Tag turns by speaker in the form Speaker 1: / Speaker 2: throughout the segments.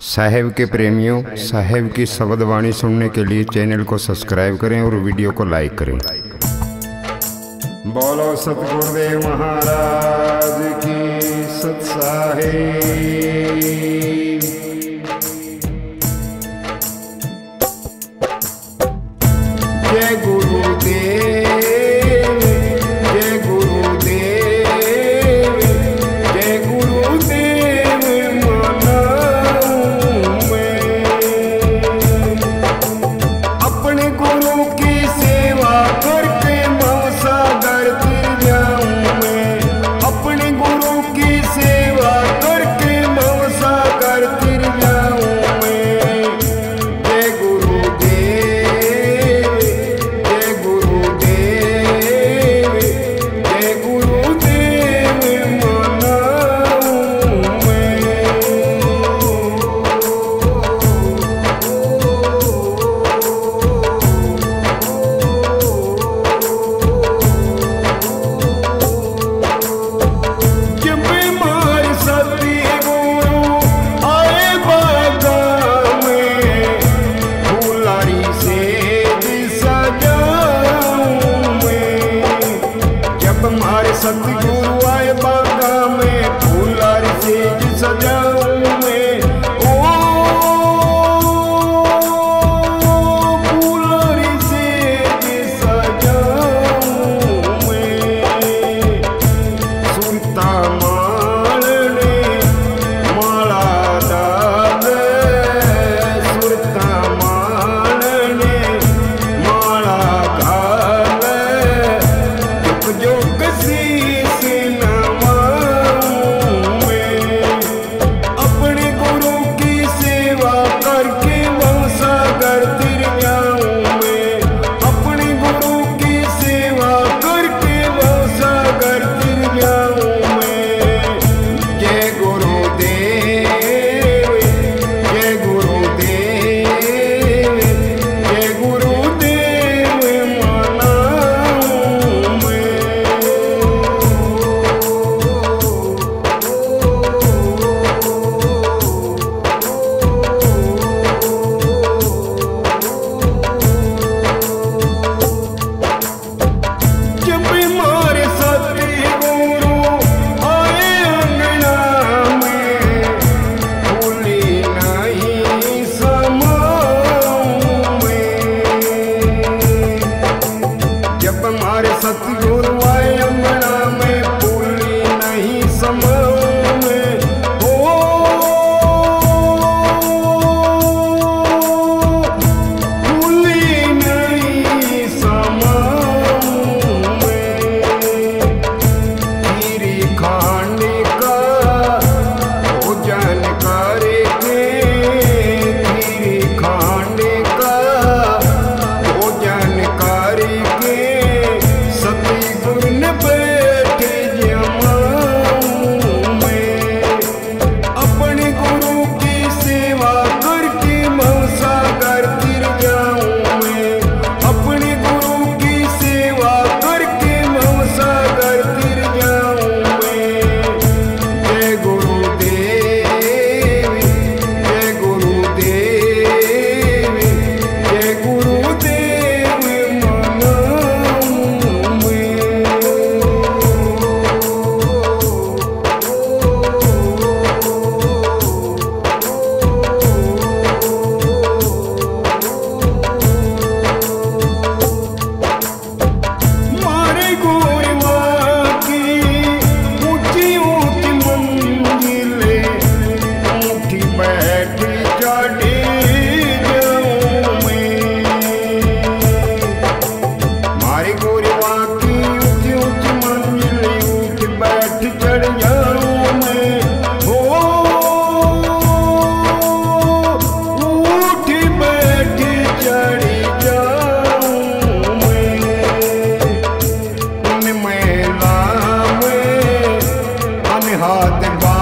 Speaker 1: साहेब के प्रेमियों, साहेब की शब्द वाणी सुनने के लिए चैनल को सब्सक्राइब करें और वीडियो को लाइक करें। बोलो सतगुरुदेव महाराज की सत साहेब। God, then God.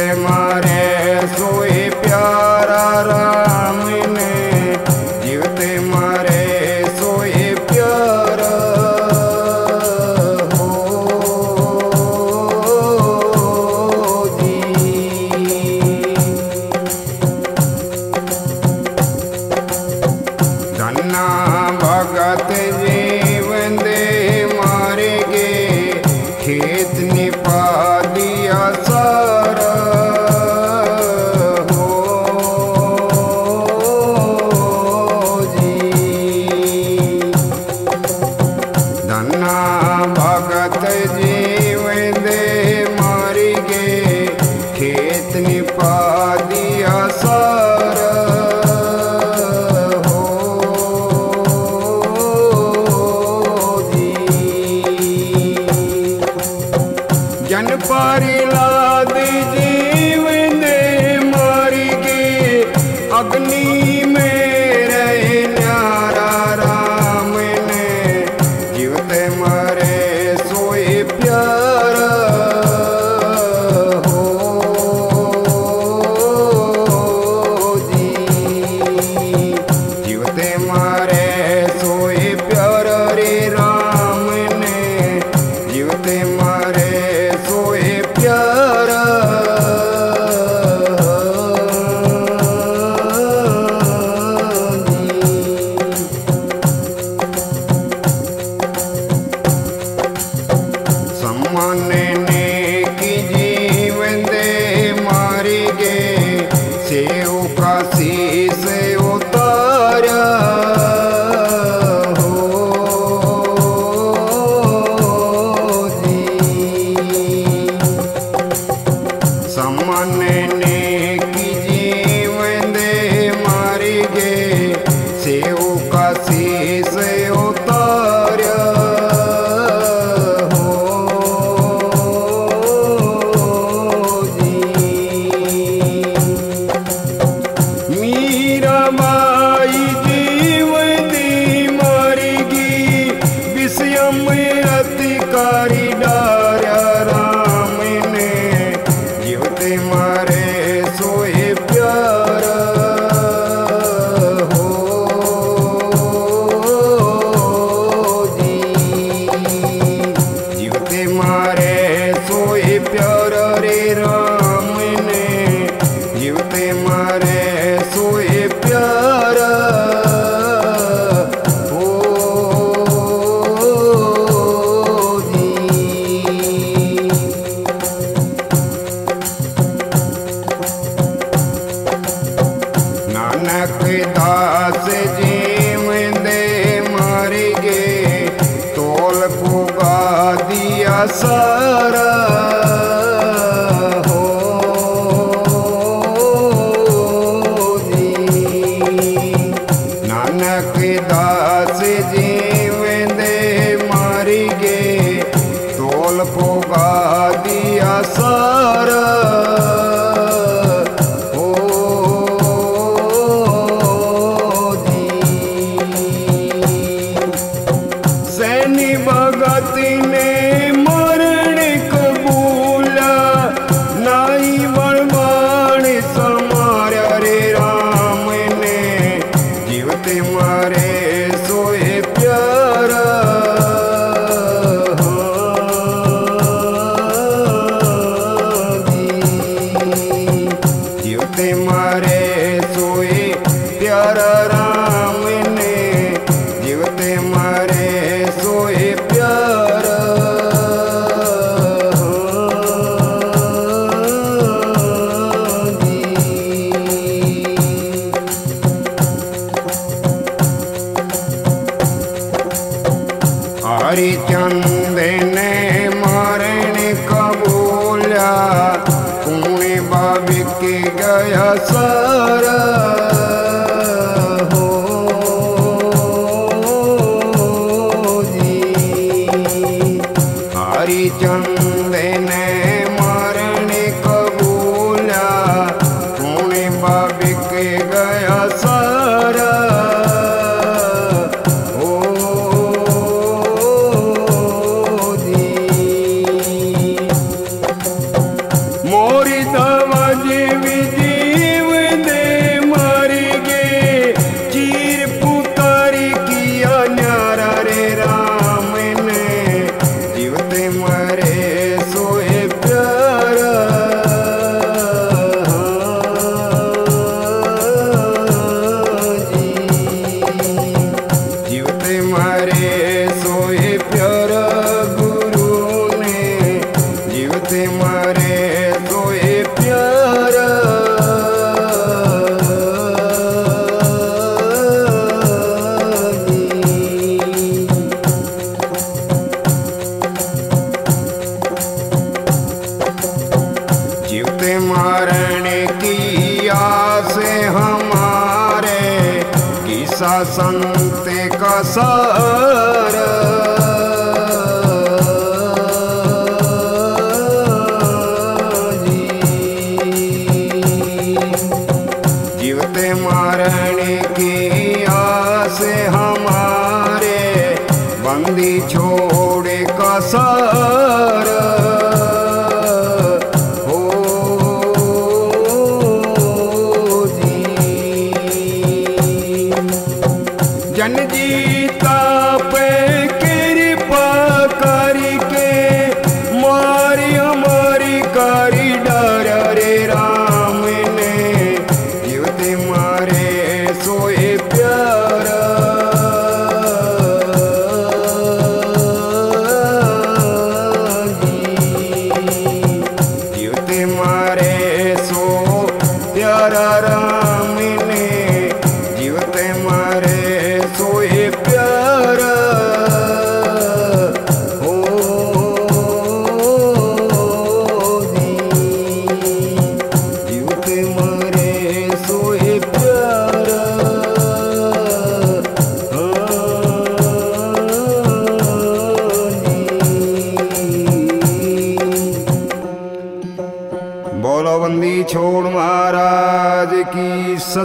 Speaker 1: मारे सोए प्यारा राम।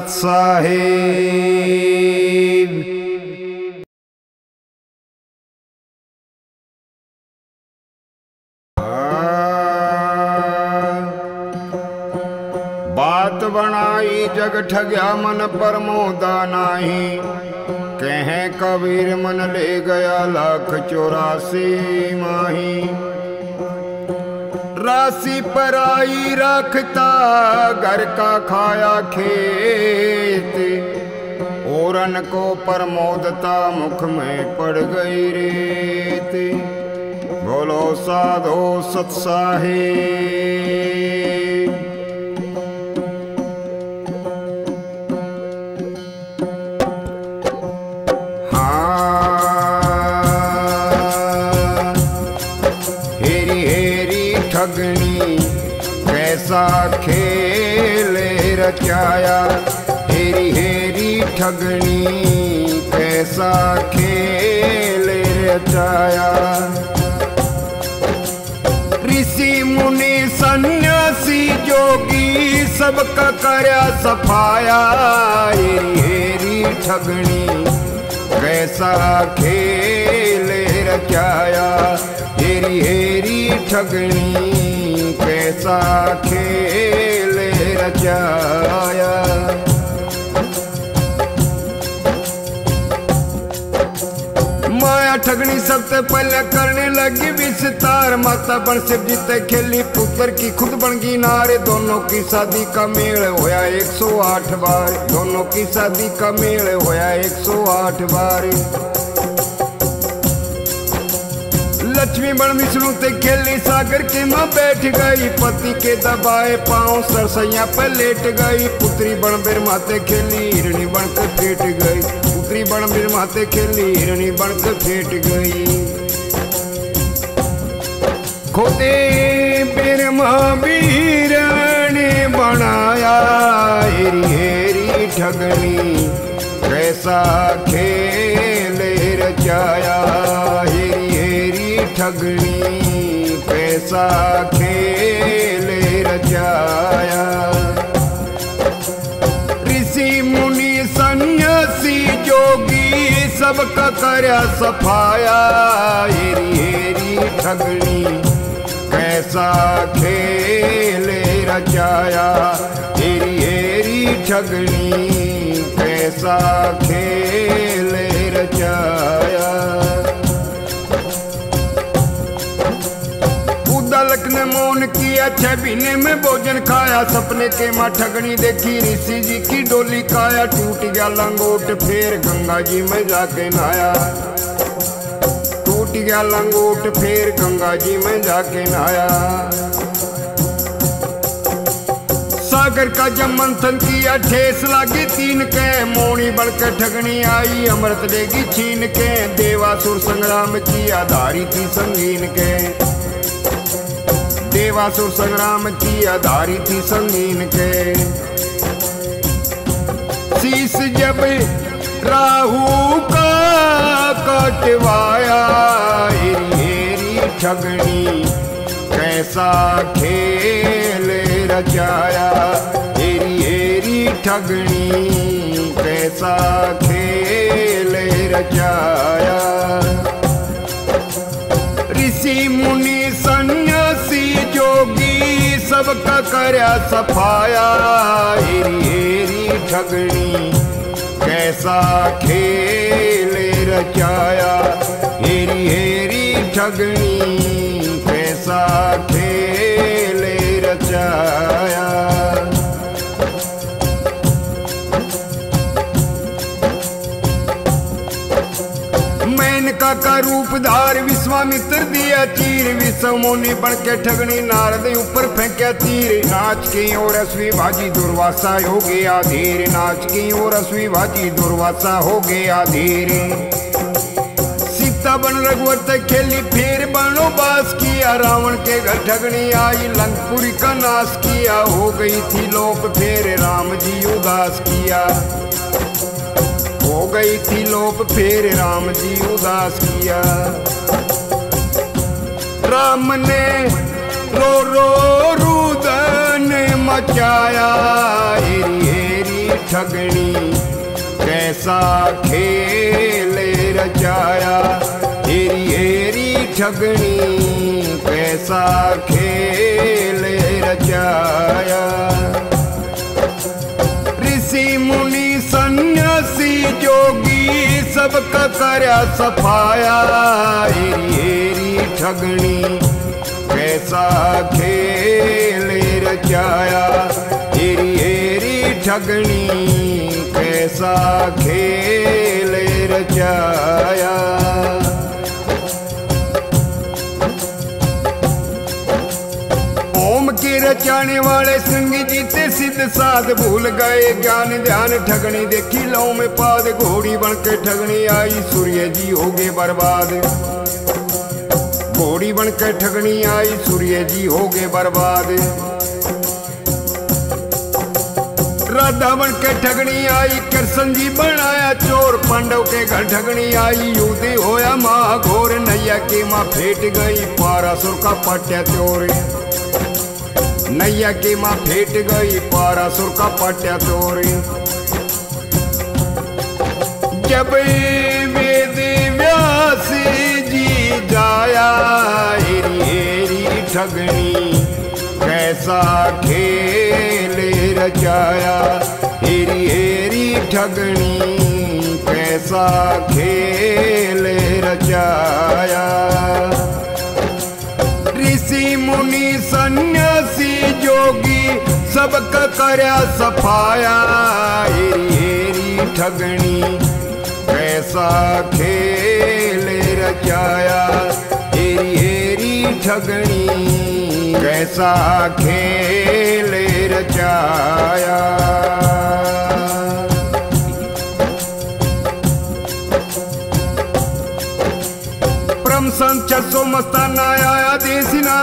Speaker 1: साहेब बात बनाई जग ठगया मन परमोदा नाही कहे कबीर मन ले गया लाख चौरासी माही। राशि पराई रखता, घर का खाया खेत। ओरन को प्रमोदता मुख में पड़ गई रेत। बोलो साधो सत्साहे। ऐसा खेल रचाया। हेरी हेरी ठगनी कैसा खेल रचाया। ऋषि मुनि सन्यासी जोगी सबका करया सफाया। हेरी हेरी ठगनी कैसा खेल रचाया। हेरी हेरी ठगनी कैसा खेल रचाया। माया ठगनी सबसे पहले करने लगी विस्तार माता बन शिव जीते खेली, पुत्र की खुद बन गई नारे। दोनों की शादी का मेल होया 108 बार। दोनों की शादी का मेल होया 108 बार। लक्ष्मी बन विष्णु ते खेली सागर की माँ बैठ गई। पति के दबाए पाँव सरसैया पर लेट गई। पुत्री बन बिर माते खेली, हिरणी बन के फेट गई। पुत्री बन बिर माते खेली, हिरणी बन के फेट गई। खोदे बिर महावीर ने बनाया, हेरी हेरी ठगनी कैसा खेल ठगनी कैसा खेल रचाया। ऋषि मुनि सन्यासी जोगी सबका करया सफाया। हेरी हेरी ठगनी कैसा खेल रचाया। हेरी हेरी ठगनी कैसा खेल रचाया। ने मौन किया महीने में भोजन खाया। सपने के माँ ठगनी देखी, ऋषि जी की डोली काया। टूट गया लंगोट, फिर गंगा जी में जाके नहाया। टूट गया लंगोट, फिर गंगा जी में जाके नहाया। सागर का जब मंथन किया, ठेस लागी तीन के। मोनी बढ़कर ठगनी आई, अमृत देगी छीन के। देवासुर संग्राम किया, धारी थी संगीन के। देवासुर संग्राम की आधारी थी संगीन के। शीश जब राहु का कटवाया, हेरी ठगनी कैसा खेल रचाया, हेरी हेरी ठगनी कैसा खेल रचाया। ऋषि मुनि सन्यासी जोगी सबका करया सफाया हेरी हेरी ठगनी कैसा खेल रचाया हेरी हेरी ठगनी कैसा खेल रचाया मेनका का रूप धार विश्वामित्र दिया तीर। विश्व मोनी बन के ठगनी नारद ऊपर फेंका तीर। नाच की ओर असवी भाजी, दुर्वासा हो गया धीर नाच की ओर असवी भाजी, दुर्वासा हो गया धीर सीता बन रघुवर तक खेली, फिर बनो बास किया। रावण के घर ठगनी आई लंकपुरी का नाश किया। हो गई थी लोक फिर राम जी उदास किया। गई थी लोप, फिर राम जी उदास किया। राम ने रो रो, रुदन मचाया। हेरी हेरी ठगनी कैसा खेल रचाया। हेरी हेरी ठगनी कैसा खेल रचाया। ऋषि मुनि सन्यासी, जोगी सबका करया सफाया। हेरी ठगनी कैसा खेल रचाया। हेरी हेरी ठगनी कैसा खेल रचाया। रचाने वाले सिंह जीते सिद्ध साध भूल गए। ज्ञान ध्यान ठगनी देखी लो में पाद। घोड़ी बन के ठगनी आई, सूर्य जी हो गए बर्बाद। घोड़ी बन के ठगनी आई, सूर्य जी हो गए बर्बाद। राधावन के ठगनी आई, कृष्ण जी बनाया चोर। पांडव के घर ठगनी आई, युद्ध होया माँ घोर नैया की माँ फेट गई पारासुर का पट्या चोर। नैया की माँ फेट गई पारासुर का पट्या चोर। जब वेद व्यास जी जाया हेरी हेरी ठगनी, कैसा खेल रचाया। हेरी हेरी ठगनी, कैसा खेल रचाया। ऋषि मुनि सन्यासी जोगी सबका करया सफाया। हेरी हेरी ठगनी कैसा खेल रचाया। हेरी हेरी ठगनी कैसा खेल रचाया। परम देसी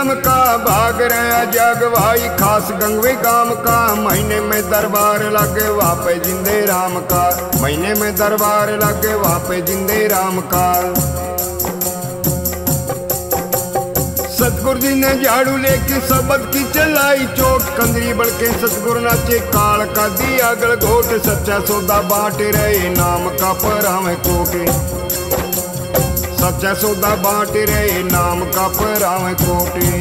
Speaker 1: नाम का भाग रहा जग भाई खास गंगवे गाम का। महीने में दरबार लगे वहाँ पे जिंदे राम का। महीने में दरबार लगे वहाँ पे जिंदे राम का। सतगुरु जी ने झाड़ू लेके सबद की चलाई, चोट कंदरी बड़के सतगुरु नाचे काल का दिया गल घोट, सच्चा सौदा बांट रहे नाम का पर हमें कोटे। सच्चा सौदा बांट रहे नाम का पर हमें कोटे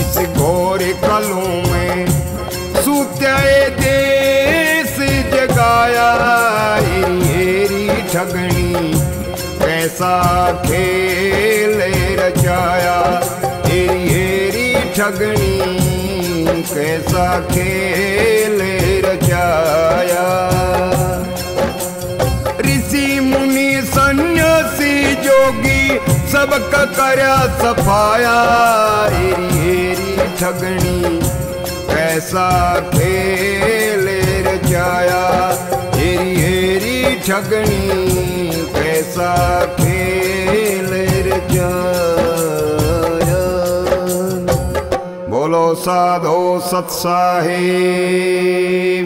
Speaker 1: इस घोर कलों में सूत्याए देश जगाया हेरी ठगनी कैसा खेल रचाया हेरी हेरी ठगनी कैसा खेल सबका करया सफाया हेरी हेरी ठगनी कैसा खेल रचाया। हेरी हेरी ठगनी कैसा खेल रचाया। बोलो साधो सत्साहेब।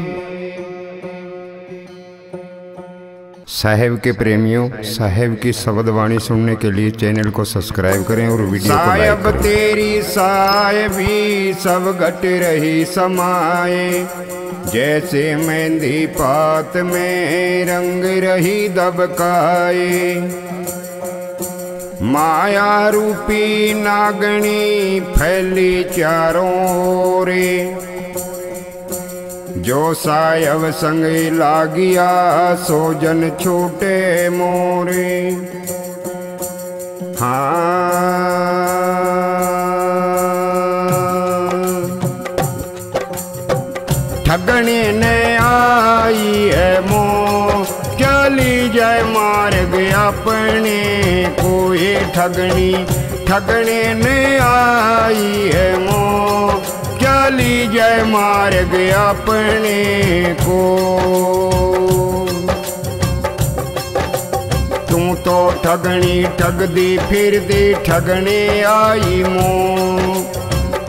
Speaker 1: साहेब के प्रेमियों साहेब की शब्द वाणी सुनने के लिए चैनल को सब्सक्राइब करें और वीडियो को लाइक
Speaker 2: साहेब
Speaker 1: करें।
Speaker 2: तेरी साहेबी सब घट रही समाए जैसे मेहंदी पात में रंग रही दबकाए माया रूपी नागणी फैली चारों रे जो सायब संग लागिया, सो जन छोटे मोरे। हाँ। ठगने ने आई है मो चली जाए मार्ग अपने को ये ठगनी? ठगने ने आई है मो चली जाए मार्ग अपने को तू तो ठगनी ठगदी फिरदी ठगने आई मो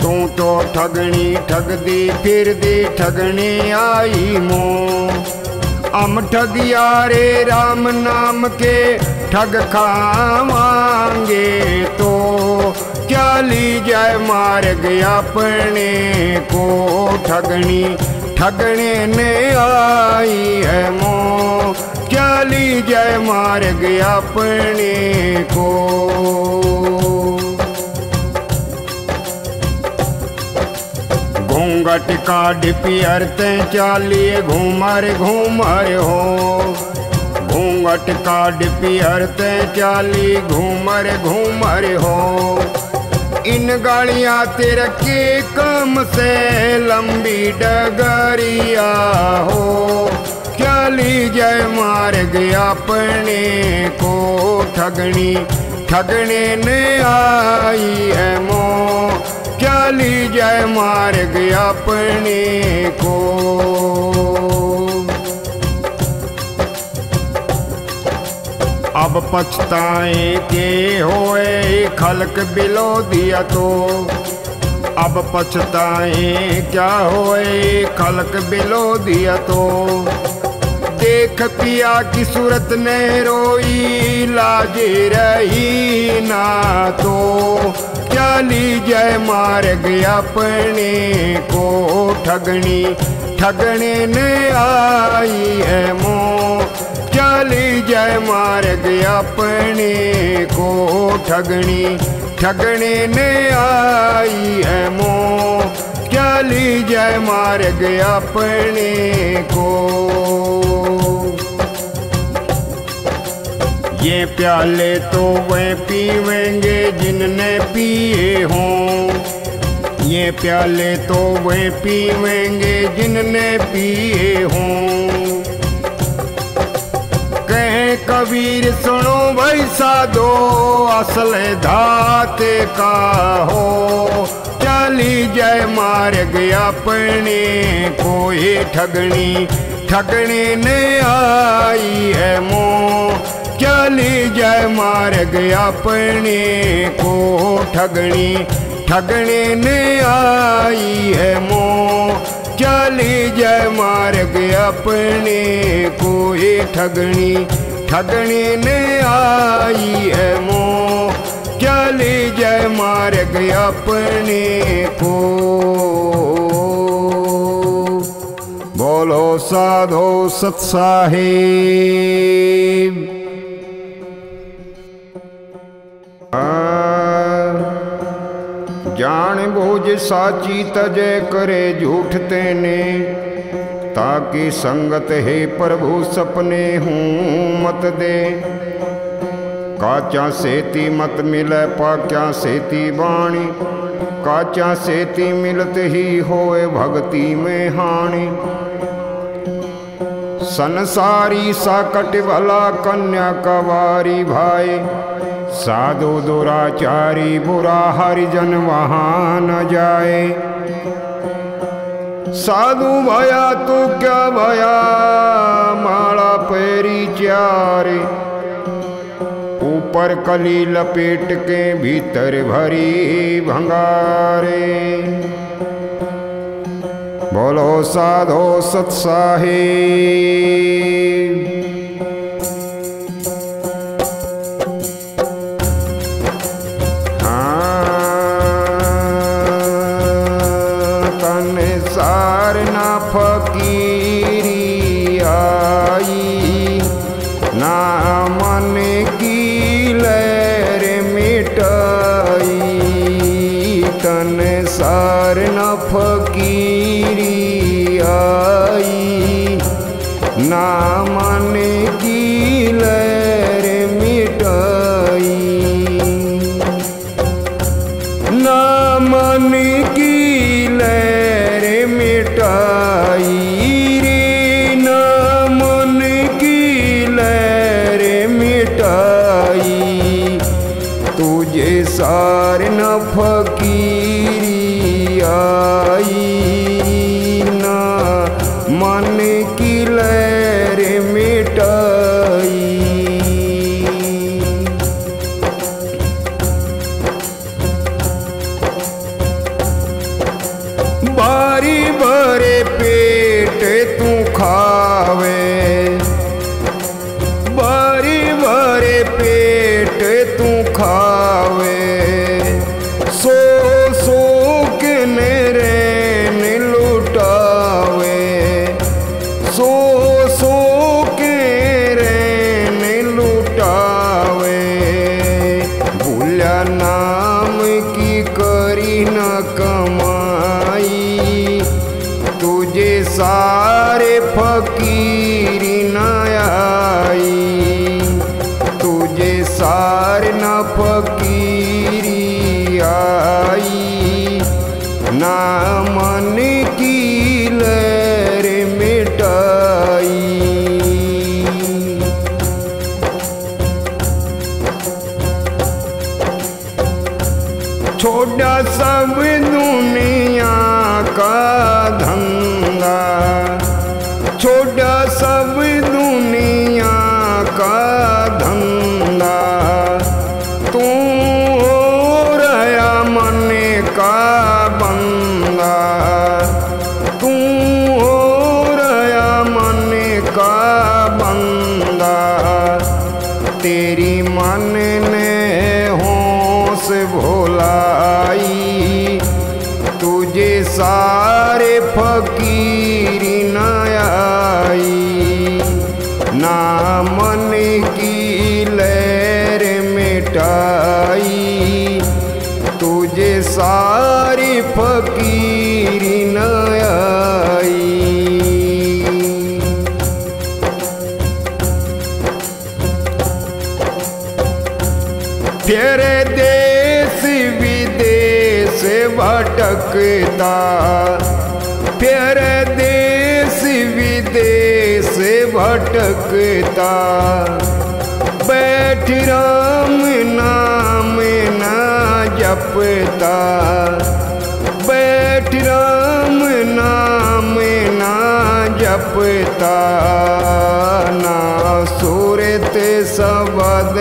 Speaker 2: तू तो ठगनी ठगदी फिरदी ठगने आई मो हम ठगिया रे राम नाम के ठग खावांगे तो क्या ली जाए मार्ग अपने को ठगनी, ठगने ने आई है मो चाली जाए मार्ग अपने को। घूंघट का डिपियरते चालिए घूमर घूमर हो। घूंघट का डिपियरते चाली घूमर घूमर हो। इन गाड़ियाँ तेरे के कम से लंबी डगरिया हो। क्या ली जाए मार्ग अपने को ठगनी, ठगने ने आई है मो क्या ली जाए मार्ग अपने को। अब पछताए के होए खलक बिलो दिया तो। अब पछताए क्या होए, खलक बिलो दिया तो। देख पिया की सूरत ने रोई, लाजे रही ना तो। चली जय मार गया अपने को ठगनी, ठगने ने आई है मोह चली जय मार गया अपने को ठगनी, ठगने ने आई है मोह। चली जय मार गया अपने को? ये प्याले तो वे पीवेंगे जिनने पिए हों। ये प्याले तो वे पीवेंगे जिनने पिए हों। कहे कबीर, सुनो भाई साधो, असल धाते का हो। चली जय मार गया अपने कोई ठगनी, ठगने ने आई है मोह। चली जय मार गया अपने को ठगनी, ठगने ने आई है मोह। चली जय मार गया अपने को ये ठगनी, ठगने ने आई है मो चली जय मार गया अपने को। बोलो साधो सत्साहेब। जान बोझ साची तजय करे झूठ तेने, ताकि संगत हे प्रभु सपने हूँ मत दे। काचा सेती मत मिले पाक्या सेती बाणी, काचा सेती मिलत ही होए भक्ति में हानि संसारी साकट भला कन्या कवारी भाई साधु दुराचारी बुरा हरिजन वहाँ न जाए। साधु भया तू क्या भया, माला पैरी चारे। ऊपर कली लपेट के भीतर भरी भंगारे। बोलो साधो सत्साहे। सार न फकीरी फकीरी न आई। की लहर मिटाई। तुझे सारी फकीरी नई तेरे देश विदेश भटकता ਕਾ ਬੈਠ ਰਾਮ ਨਾਮ ਨਾ ਜਪਤਾ ਬੈਠ ਰਾਮ ਨਾਮ ਨਾ ਜਪਤਾ ਨਾ ਸੂਰਤ ਸਬਦ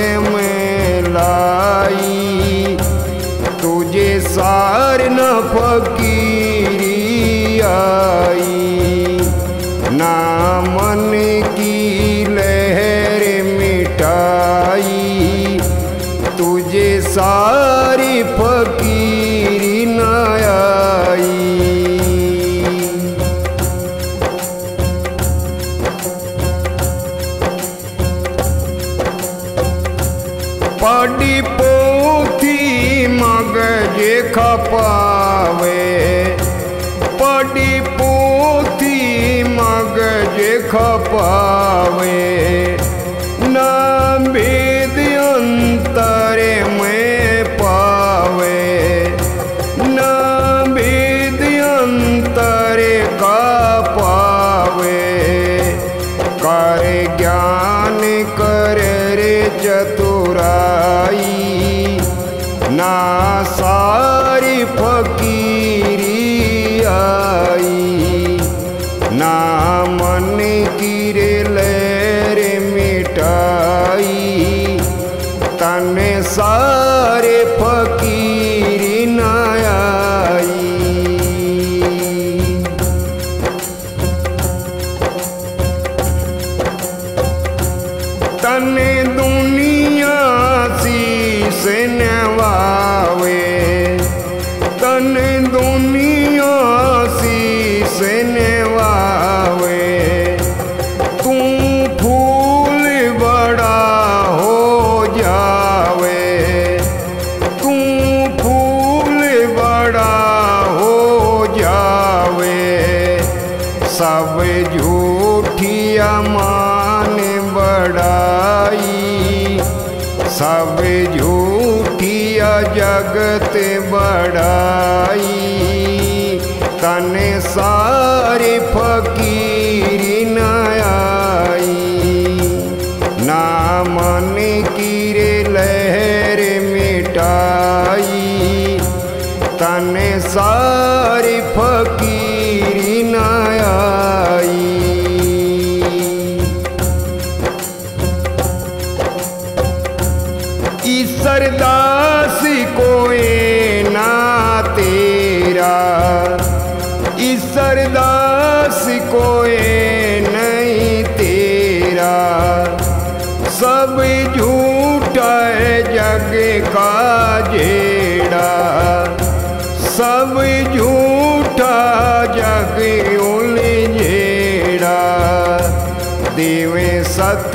Speaker 2: when I was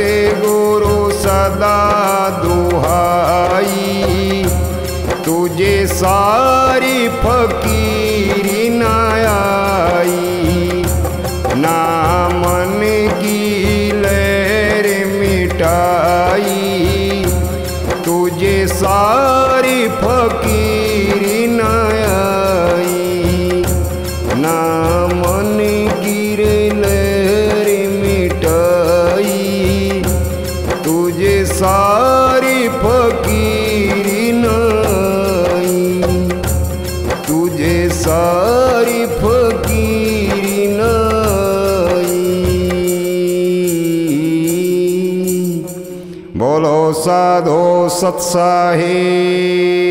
Speaker 2: तेरे गुरु सदा दुहाई तुझे सारी फकी साधो सत्साही